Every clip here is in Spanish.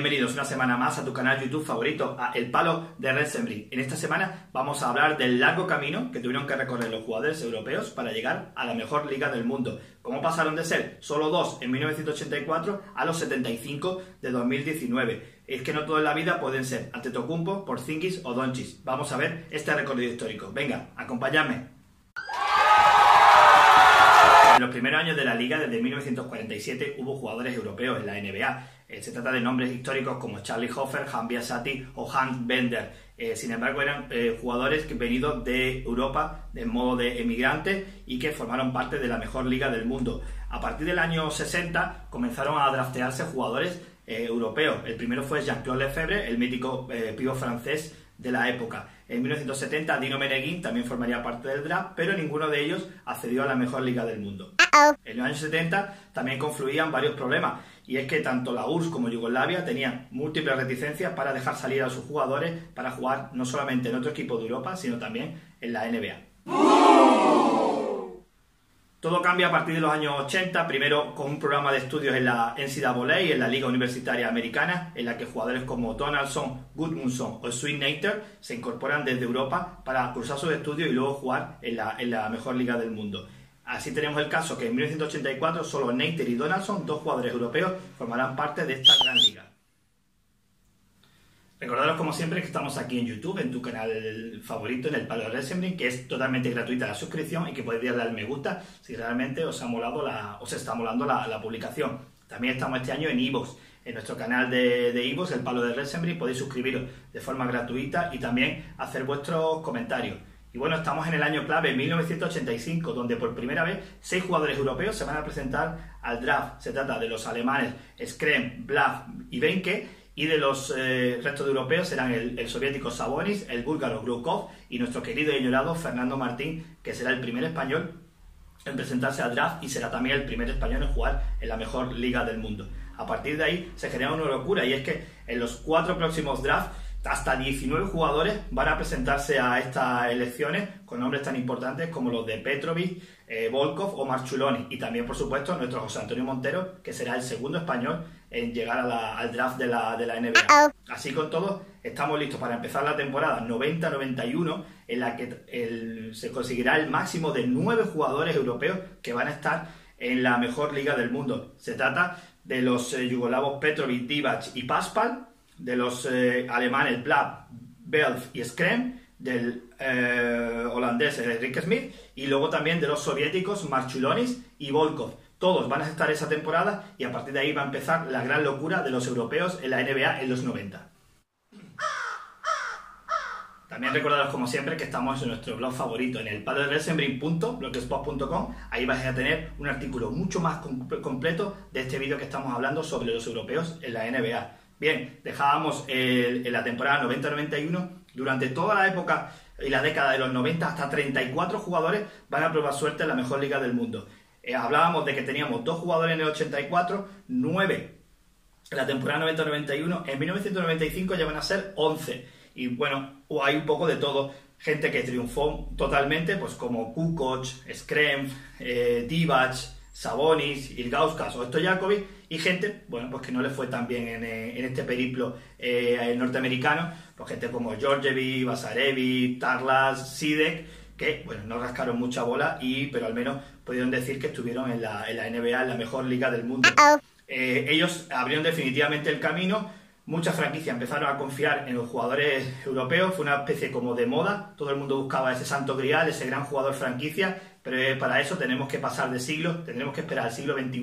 Bienvenidos una semana más a tu canal YouTube favorito, a El Palo de Rensenbrink. En esta semana vamos a hablar del largo camino que tuvieron que recorrer los jugadores europeos para llegar a la mejor liga del mundo. Cómo pasaron de ser solo dos en 1984 a los 75 de 2019. Es que no todo en la vida pueden ser Antetokounmpo, Porzingis o Donchis. Vamos a ver este recorrido histórico. Venga, acompañadme. En los primeros años de la liga, desde 1947, hubo jugadores europeos en la NBA. Eh, se trata de nombres históricos como Charlie Hofer, Han Biasati o Hank Bender. Eh, sin embargo, eran eh, jugadores que venidos de Europa de modo de emigrantes y que formaron parte de la mejor liga del mundo. A partir del año 60 comenzaron a draftearse jugadores europeos. El primero fue Jean-Claude Lefebvre, el mítico pivo francés de la época. En 1970 Dino Meneguin también formaría parte del draft, pero ninguno de ellos accedió a la mejor liga del mundo. En los años 70 también confluían varios problemas, y es que tanto la URSS como Yugoslavia tenían múltiples reticencias para dejar salir a sus jugadores para jugar no solamente en otro equipo de Europa, sino también en la NBA. Todo cambia a partir de los años 80, primero con un programa de estudios en la NCAA, en la Liga Universitaria Americana, en la que jugadores como Donaldson, Gudmundsson o Nater se incorporan desde Europa para cursar sus estudios y luego jugar en la, en la mejor liga del mundo. Así tenemos el caso que en 1984 solo Nater y Donaldson, dos jugadores europeos, formarán parte de esta gran liga. Recordaros como siempre que estamos aquí en YouTube, en tu canal favorito, en el Palo de Wrestling, que es totalmente gratuita la suscripción y que podéis darle al me gusta si realmente os ha molado la, os está molando la, publicación. También estamos este año en iVoox, en nuestro canal de, iVoox, el Palo de Wrestling, podéis suscribiros de forma gratuita y también hacer vuestros comentarios. Y bueno, estamos en el año clave, 1985, donde por primera vez seis jugadores europeos se van a presentar al draft. Se trata de los alemanes Skrem, Blav y Benke, y de los eh, restos de europeos serán el, soviético Sabonis, el búlgaro Grukov y nuestro querido y añorado Fernando Martín, que será el primer español en presentarse al draft y será también el primer español en jugar en la mejor liga del mundo. A partir de ahí se genera una locura y es que en los cuatro próximos drafts hasta 19 jugadores van a presentarse a estas elecciones con nombres tan importantes como los de Petrovic, eh, Volkov o Marchuloni. Y también, por supuesto, nuestro José Antonio Montero, que será el segundo español en llegar al draft de la, de la NBA. Así con todo, estamos listos para empezar la temporada 90-91, en la que se conseguirá el máximo de nueve jugadores europeos que van a estar en la mejor liga del mundo. Se trata de los eh, yugoslavos Petrovic, Divac y Paspal, de los eh, alemanes Blab, Belf y Skrem, del eh, holandés Rick Smith y luego también de los soviéticos Marchulonis y Volkov. Todos van a estar esa temporada y a partir de ahí va a empezar la gran locura de los europeos en la NBA en los 90. También recordaros como siempre que estamos en nuestro blog favorito, en el de Ahí vais a tener un artículo mucho más completo de este vídeo que estamos hablando sobre los europeos en la NBA. Bien, dejábamos en la temporada 90-91, durante toda la época y la década de los 90, hasta 34 jugadores van a probar suerte en la mejor liga del mundo. Eh, hablábamos de que teníamos dos jugadores en el 84, 9 en la temporada 90-91, en 1995 ya van a ser 11. Y bueno, hay un poco de todo. Gente que triunfó totalmente, pues como Kukoc, Skrem, eh, Divac, Sabonis, Ilgauskas o Stojakovic, y gente, bueno, pues que no le fue tan bien en, eh, este periplo eh, norteamericano, pues gente como Georgievi, Basarevi, Tarlas, Sidek, que, bueno, no rascaron mucha bola, y, pero al menos pudieron decir que estuvieron en la, en la NBA, en la mejor liga del mundo. Eh, ellos abrieron definitivamente el camino, muchas franquicias empezaron a confiar en los jugadores europeos, fue una especie como de moda, todo el mundo buscaba ese santo grial, ese gran jugador franquicia, pero eh, para eso tenemos que pasar de siglo, tendremos que esperar al siglo XXI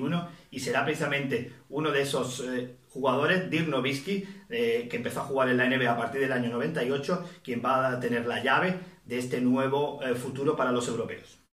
y será precisamente uno de esos eh, jugadores, Dirk Nowitzki, eh, que empezó a jugar en la NBA a partir del año 98, quien va a tener la llave de este nuevo futuro para los europeos.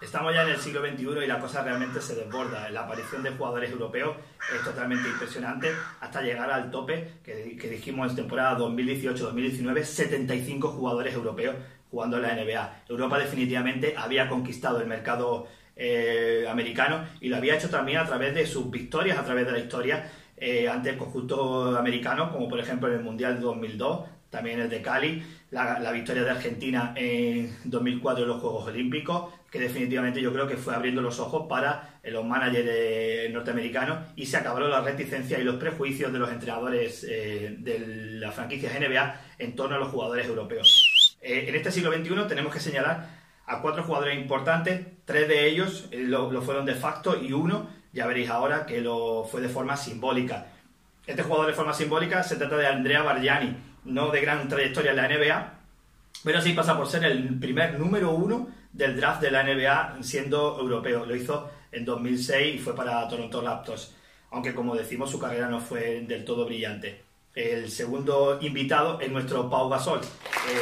Estamos ya en el siglo XXI y la cosa realmente se desborda. La aparición de jugadores europeos es totalmente impresionante hasta llegar al tope que, dijimos en temporada 2018-2019, 75 jugadores europeos jugando en la NBA. Europa definitivamente había conquistado el mercado eh, americano y lo había hecho también a través de sus victorias, a través de la historia eh, ante el conjunto americano, como por ejemplo en el Mundial 2002, también el de Cali, la, victoria de Argentina en 2004 en los Juegos Olímpicos, definitivamente yo creo que fue abriendo los ojos para los managers norteamericanos y se acabaron las reticencias y los prejuicios de los entrenadores eh, de las franquicias NBA en torno a los jugadores europeos. Eh, en este siglo XXI tenemos que señalar a cuatro jugadores importantes, tres de ellos eh, lo, fueron de facto y uno, ya veréis ahora, que lo fue de forma simbólica. Este jugador de forma simbólica se trata de Andrea Bargiani, no de gran trayectoria en la NBA, pero sí pasa por ser el primer número uno del draft de la NBA siendo europeo. Lo hizo en 2006 y fue para Toronto Raptors, aunque como decimos su carrera no fue del todo brillante. El segundo invitado es nuestro Pau Gasol. Eh,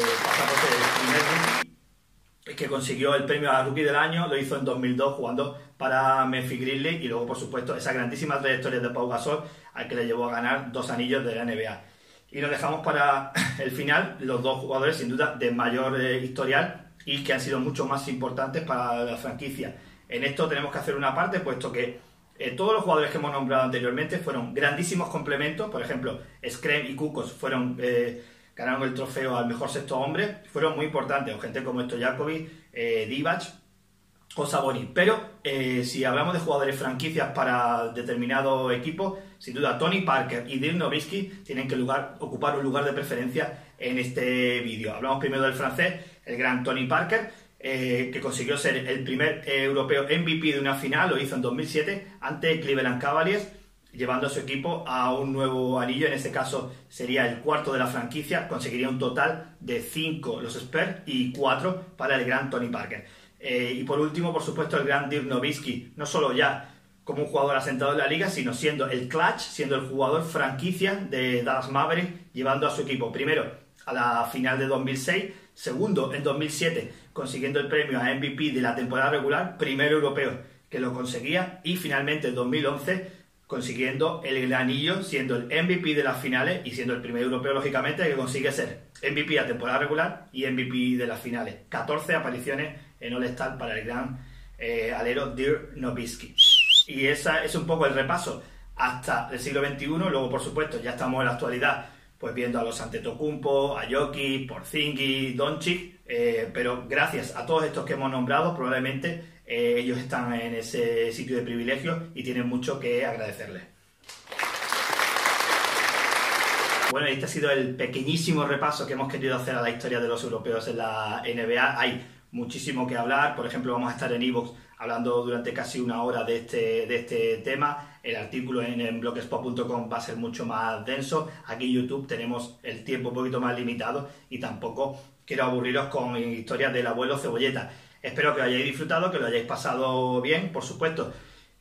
primer que consiguió el premio a Rookie del Año, lo hizo en 2002 jugando para Memphis Grizzlies y luego, por supuesto, esa grandísima trayectoria de Pau Gasol al que le llevó a ganar dos anillos de la NBA. Y nos dejamos para el final los dos jugadores, sin duda, de mayor eh, historial y que han sido mucho más importantes para la franquicia. En esto tenemos que hacer una parte, puesto que eh, todos los jugadores que hemos nombrado anteriormente fueron grandísimos complementos. Por ejemplo, Screm y Kukos fueron, eh, ganaron el trofeo al mejor sexto hombre. Fueron muy importantes, o gente como Stojakovic, eh, Divac o Sabonis. Pero eh, si hablamos de jugadores franquicias para determinado equipo, sin duda Tony Parker y Dirk Nowitzki tienen que ocupar un lugar de preferencia en este vídeo. Hablamos primero del francés, el gran Tony Parker, eh, que consiguió ser el primer europeo MVP de una final, lo hizo en 2007 ante Cleveland Cavaliers, llevando a su equipo a un nuevo anillo, en este caso sería el cuarto de la franquicia, conseguiría un total de 5 los Spurs y 4 para el gran Tony Parker. Eh, y por último, por supuesto, el gran Dirk Nowitzki, no solo ya como un jugador asentado en la liga, sino siendo el clutch, siendo el jugador franquicia de Dallas Mavericks, llevando a su equipo primero a la final de 2006, segundo en 2007, consiguiendo el premio a MVP de la temporada regular, primero europeo que lo conseguía, y finalmente en 2011 consiguiendo el anillo, siendo el MVP de las finales y siendo el primer europeo, lógicamente, que consigue ser MVP a temporada regular y MVP de las finales. 14 apariciones en All-Star para el gran eh, alero Dirk Nowitzki. Y ese es un poco el repaso hasta el siglo XXI. Luego, por supuesto, ya estamos en la actualidad pues viendo a los Antetokounmpo, a Jokic, Porzingis, Doncic, eh, pero gracias a todos estos que hemos nombrado, probablemente eh, ellos están en ese sitio de privilegio y tienen mucho que agradecerles. Bueno, este ha sido el pequeñísimo repaso que hemos querido hacer a la historia de los europeos en la NBA. Hay muchísimo que hablar. Por ejemplo, vamos a estar en Evox hablando durante casi una hora de este, de este tema. El artículo en, en blogspot.com va a ser mucho más denso. Aquí en YouTube tenemos el tiempo un poquito más limitado y tampoco quiero aburriros con historias del abuelo Cebolleta. Espero que lo hayáis disfrutado, que lo hayáis pasado bien, por supuesto.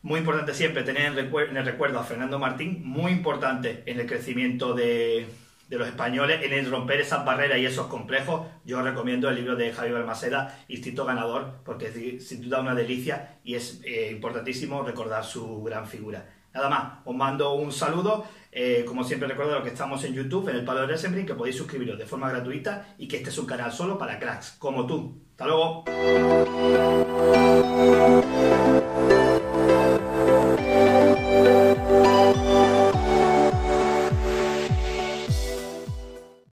Muy importante siempre tener en el recuerdo a Fernando Martín, muy importante en el crecimiento de, de los españoles en el romper esas barreras y esos complejos, yo recomiendo el libro de Javier Balmaceda, Instinto Ganador, porque es sin duda una delicia y es eh, importantísimo recordar su gran figura. Nada más, os mando un saludo. Eh, como siempre recuerdo que estamos en YouTube, en el Palo de Resembling, que podéis suscribiros de forma gratuita y que este es un canal solo para cracks como tú. Hasta luego.